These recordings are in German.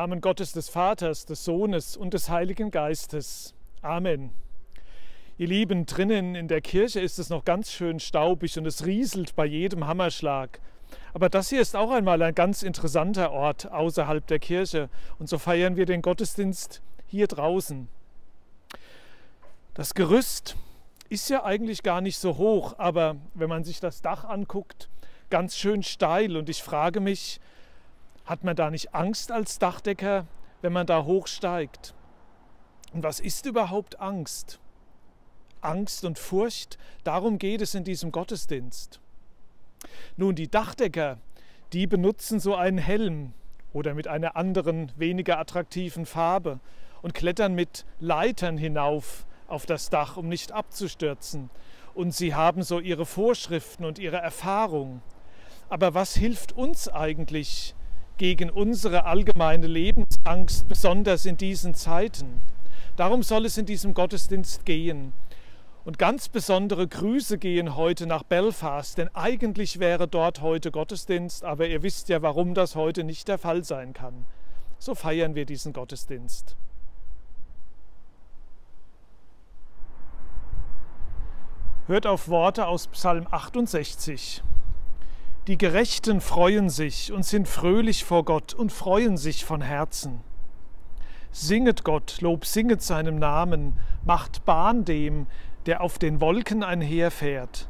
Namen Gottes des Vaters, des Sohnes und des Heiligen Geistes. Amen. Ihr Lieben, drinnen in der Kirche ist es noch ganz schön staubig und es rieselt bei jedem Hammerschlag. Aber das hier ist auch einmal ein ganz interessanter Ort außerhalb der Kirche und so feiern wir den Gottesdienst hier draußen. Das Gerüst ist ja eigentlich gar nicht so hoch, aber wenn man sich das Dach anguckt, ganz schön steil und ich frage mich, hat man da nicht Angst als Dachdecker, wenn man da hochsteigt? Und was ist überhaupt Angst? Angst und Furcht, darum geht es in diesem Gottesdienst. Nun, die Dachdecker, die benutzen so einen Helm oder mit einer anderen, weniger attraktiven Farbe und klettern mit Leitern hinauf auf das Dach, um nicht abzustürzen. Und sie haben so ihre Vorschriften und ihre Erfahrung. Aber was hilft uns eigentlich, gegen unsere allgemeine Lebensangst, besonders in diesen Zeiten. Darum soll es in diesem Gottesdienst gehen. Und ganz besondere Grüße gehen heute nach Belfast, denn eigentlich wäre dort heute Gottesdienst, aber ihr wisst ja, warum das heute nicht der Fall sein kann. So feiern wir diesen Gottesdienst. Hört auf Worte aus Psalm 68. Die Gerechten freuen sich und sind fröhlich vor Gott und freuen sich von Herzen. Singet Gott, Lob singet seinem Namen, macht Bahn dem, der auf den Wolken einherfährt.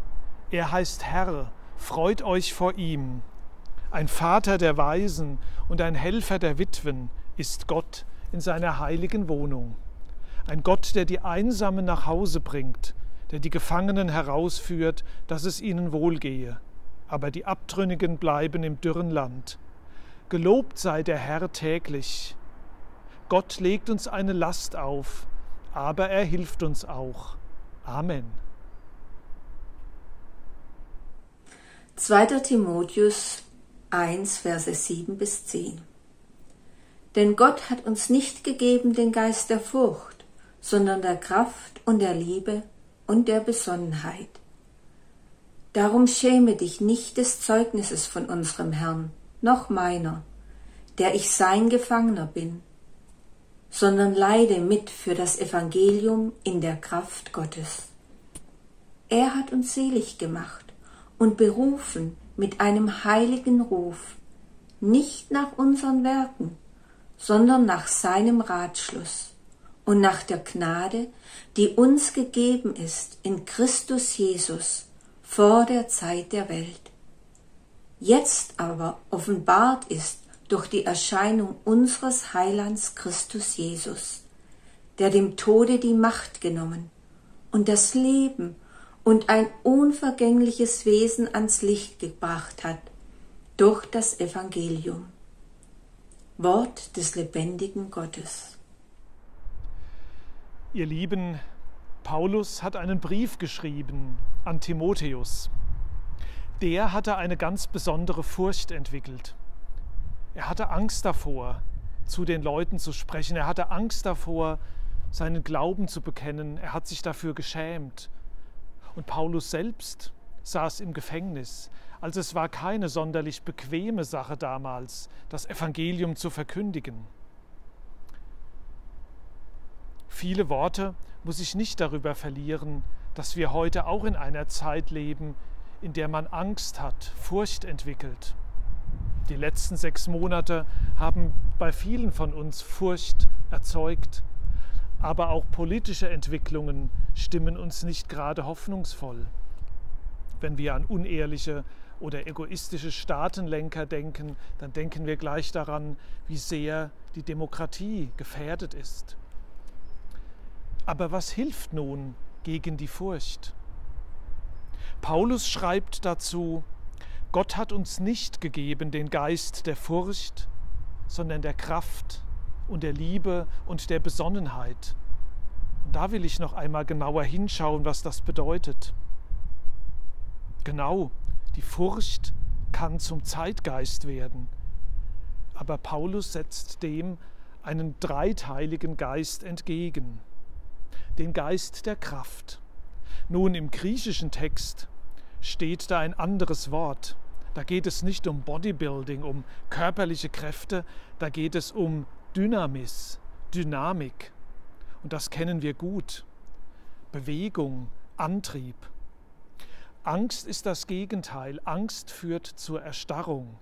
Er heißt Herr, freut euch vor ihm. Ein Vater der Weisen und ein Helfer der Witwen ist Gott in seiner heiligen Wohnung. Ein Gott, der die Einsamen nach Hause bringt, der die Gefangenen herausführt, dass es ihnen wohlgehe aber die Abtrünnigen bleiben im dürren Land. Gelobt sei der Herr täglich. Gott legt uns eine Last auf, aber er hilft uns auch. Amen. 2. Timotheus 1, Verse 7 bis 10 Denn Gott hat uns nicht gegeben den Geist der Furcht, sondern der Kraft und der Liebe und der Besonnenheit. Darum schäme dich nicht des Zeugnisses von unserem Herrn, noch meiner, der ich sein Gefangener bin, sondern leide mit für das Evangelium in der Kraft Gottes. Er hat uns selig gemacht und berufen mit einem heiligen Ruf, nicht nach unseren Werken, sondern nach seinem Ratschluss und nach der Gnade, die uns gegeben ist in Christus Jesus, vor der Zeit der Welt. Jetzt aber offenbart ist durch die Erscheinung unseres Heilands Christus Jesus, der dem Tode die Macht genommen und das Leben und ein unvergängliches Wesen ans Licht gebracht hat durch das Evangelium. Wort des lebendigen Gottes. Ihr Lieben, Paulus hat einen Brief geschrieben an Timotheus. Der hatte eine ganz besondere Furcht entwickelt. Er hatte Angst davor, zu den Leuten zu sprechen. Er hatte Angst davor, seinen Glauben zu bekennen. Er hat sich dafür geschämt. Und Paulus selbst saß im Gefängnis. Also es war keine sonderlich bequeme Sache damals, das Evangelium zu verkündigen. Viele Worte muss ich nicht darüber verlieren, dass wir heute auch in einer Zeit leben, in der man Angst hat, Furcht entwickelt. Die letzten sechs Monate haben bei vielen von uns Furcht erzeugt, aber auch politische Entwicklungen stimmen uns nicht gerade hoffnungsvoll. Wenn wir an unehrliche oder egoistische Staatenlenker denken, dann denken wir gleich daran, wie sehr die Demokratie gefährdet ist. Aber was hilft nun gegen die Furcht? Paulus schreibt dazu, Gott hat uns nicht gegeben den Geist der Furcht, sondern der Kraft und der Liebe und der Besonnenheit. Und da will ich noch einmal genauer hinschauen, was das bedeutet. Genau, die Furcht kann zum Zeitgeist werden. Aber Paulus setzt dem einen dreiteiligen Geist entgegen den Geist der Kraft. Nun, im griechischen Text steht da ein anderes Wort. Da geht es nicht um Bodybuilding, um körperliche Kräfte, da geht es um Dynamis, Dynamik. Und das kennen wir gut. Bewegung, Antrieb. Angst ist das Gegenteil. Angst führt zur Erstarrung.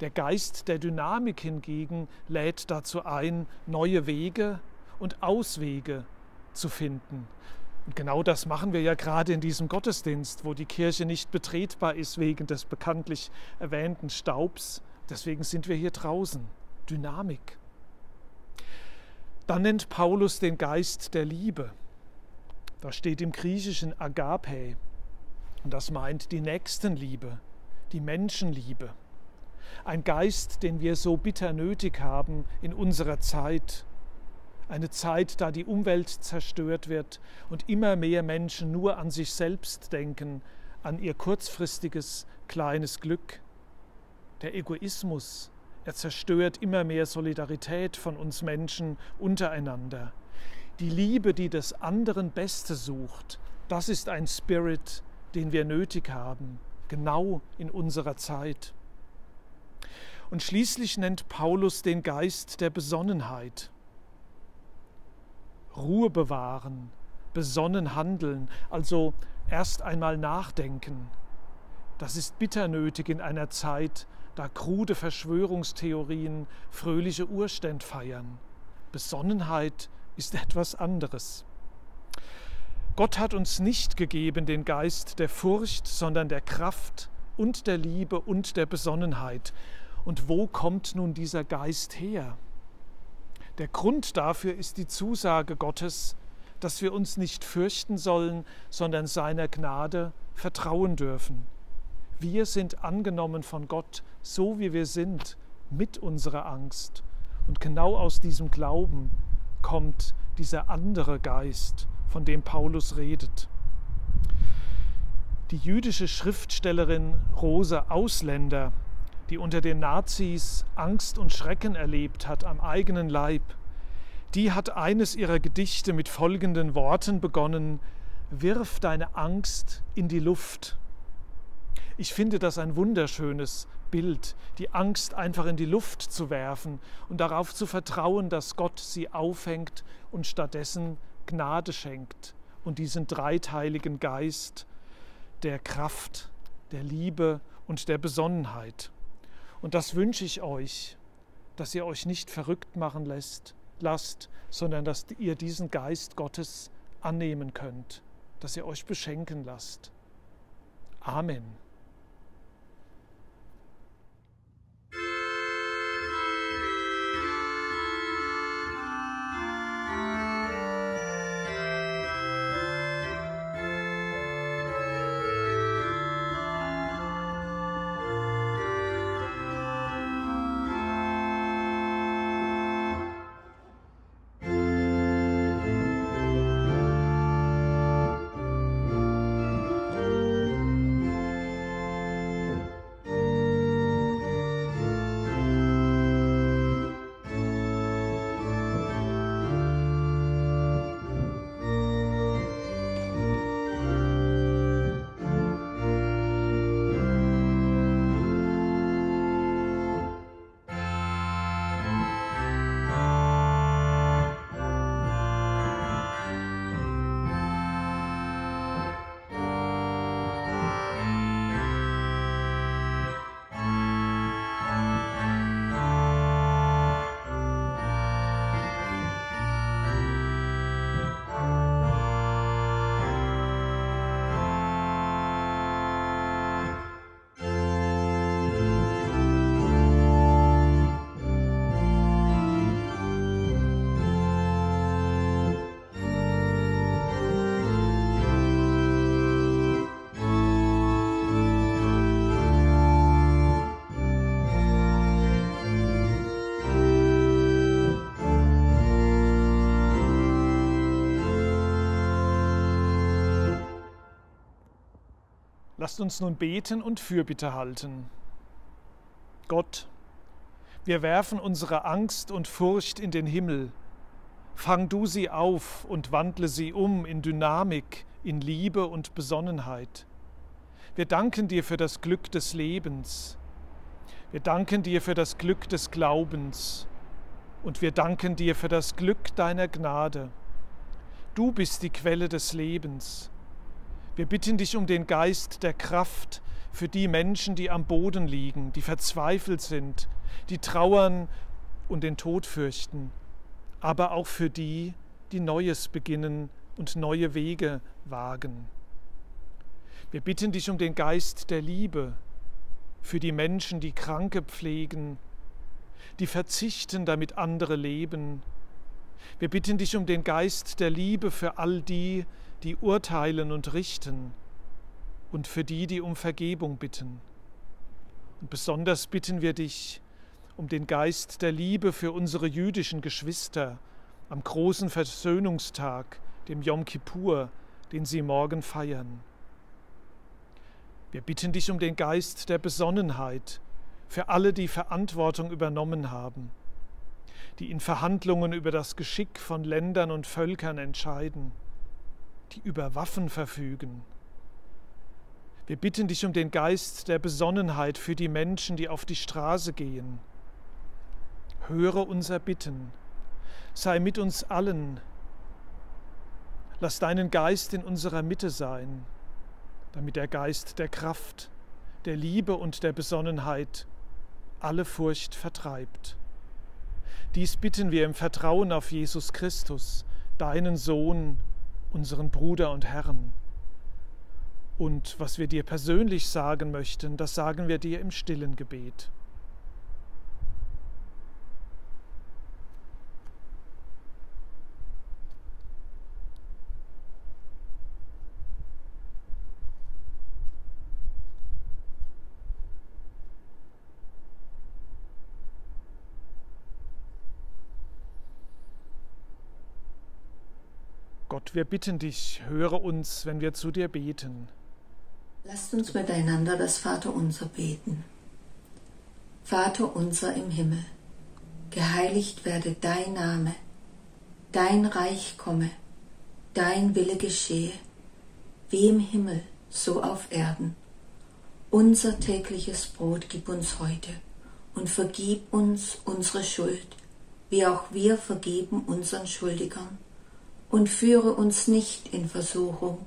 Der Geist der Dynamik hingegen lädt dazu ein, neue Wege und Auswege zu finden. Und genau das machen wir ja gerade in diesem Gottesdienst, wo die Kirche nicht betretbar ist wegen des bekanntlich erwähnten Staubs. Deswegen sind wir hier draußen. Dynamik. Dann nennt Paulus den Geist der Liebe. Da steht im Griechischen Agape. Und das meint die Nächstenliebe, die Menschenliebe. Ein Geist, den wir so bitter nötig haben in unserer Zeit. Eine Zeit, da die Umwelt zerstört wird und immer mehr Menschen nur an sich selbst denken, an ihr kurzfristiges kleines Glück. Der Egoismus, er zerstört immer mehr Solidarität von uns Menschen untereinander. Die Liebe, die des anderen Beste sucht, das ist ein Spirit, den wir nötig haben, genau in unserer Zeit. Und schließlich nennt Paulus den Geist der Besonnenheit. Ruhe bewahren, besonnen handeln, also erst einmal nachdenken. Das ist bitter nötig in einer Zeit, da krude Verschwörungstheorien fröhliche Urständ feiern. Besonnenheit ist etwas anderes. Gott hat uns nicht gegeben den Geist der Furcht, sondern der Kraft und der Liebe und der Besonnenheit. Und wo kommt nun dieser Geist her? Der Grund dafür ist die Zusage Gottes, dass wir uns nicht fürchten sollen, sondern seiner Gnade vertrauen dürfen. Wir sind angenommen von Gott, so wie wir sind, mit unserer Angst. Und genau aus diesem Glauben kommt dieser andere Geist, von dem Paulus redet. Die jüdische Schriftstellerin Rose Ausländer, die unter den Nazis Angst und Schrecken erlebt hat am eigenen Leib, die hat eines ihrer Gedichte mit folgenden Worten begonnen, Wirf deine Angst in die Luft ich finde das ein wunderschönes Bild, die Angst einfach in die Luft zu werfen und darauf zu vertrauen, dass Gott sie aufhängt und stattdessen Gnade schenkt und diesen dreiteiligen Geist der Kraft, der Liebe und der Besonnenheit. Und das wünsche ich euch, dass ihr euch nicht verrückt machen lässt, lasst, sondern dass ihr diesen Geist Gottes annehmen könnt, dass ihr euch beschenken lasst. Amen. Lasst uns nun beten und Fürbitte halten. Gott, wir werfen unsere Angst und Furcht in den Himmel. Fang du sie auf und wandle sie um in Dynamik, in Liebe und Besonnenheit. Wir danken dir für das Glück des Lebens. Wir danken dir für das Glück des Glaubens Und wir danken dir für das Glück deiner Gnade. Du bist die Quelle des Lebens. Wir bitten dich um den Geist der Kraft für die Menschen, die am Boden liegen, die verzweifelt sind, die trauern und den Tod fürchten, aber auch für die, die Neues beginnen und neue Wege wagen. Wir bitten dich um den Geist der Liebe für die Menschen, die Kranke pflegen, die verzichten, damit andere leben. Wir bitten dich um den Geist der Liebe für all die, die urteilen und richten und für die, die um Vergebung bitten. Und besonders bitten wir dich um den Geist der Liebe für unsere jüdischen Geschwister am großen Versöhnungstag, dem Yom Kippur, den sie morgen feiern. Wir bitten dich um den Geist der Besonnenheit für alle, die Verantwortung übernommen haben, die in Verhandlungen über das Geschick von Ländern und Völkern entscheiden, die über Waffen verfügen. Wir bitten dich um den Geist der Besonnenheit für die Menschen, die auf die Straße gehen. Höre unser Bitten, sei mit uns allen, lass deinen Geist in unserer Mitte sein, damit der Geist der Kraft, der Liebe und der Besonnenheit alle Furcht vertreibt. Dies bitten wir im Vertrauen auf Jesus Christus, deinen Sohn, unseren Bruder und Herrn. Und was wir dir persönlich sagen möchten, das sagen wir dir im stillen Gebet. Gott, wir bitten dich, höre uns, wenn wir zu dir beten. Lasst uns miteinander das Vaterunser beten. Vater unser im Himmel, geheiligt werde dein Name, dein Reich komme, dein Wille geschehe, wie im Himmel, so auf Erden. Unser tägliches Brot gib uns heute und vergib uns unsere Schuld, wie auch wir vergeben unseren Schuldigern und führe uns nicht in Versuchung,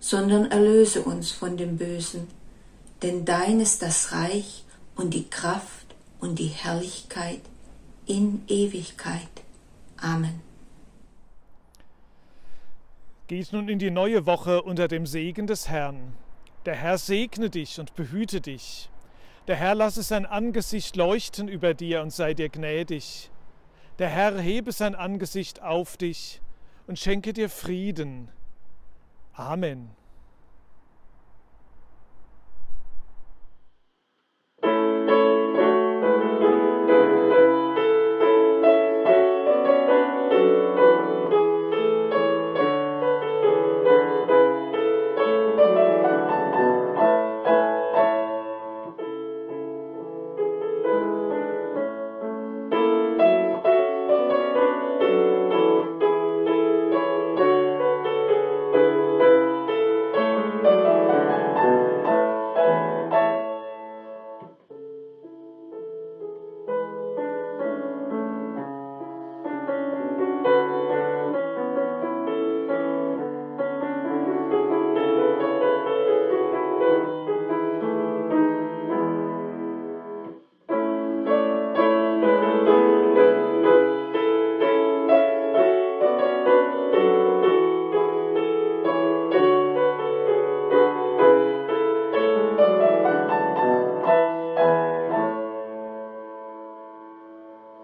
sondern erlöse uns von dem Bösen. Denn dein ist das Reich und die Kraft und die Herrlichkeit in Ewigkeit. Amen. Geht nun in die neue Woche unter dem Segen des Herrn. Der Herr segne dich und behüte dich. Der Herr lasse sein Angesicht leuchten über dir und sei dir gnädig. Der Herr hebe sein Angesicht auf dich und schenke dir Frieden. Amen.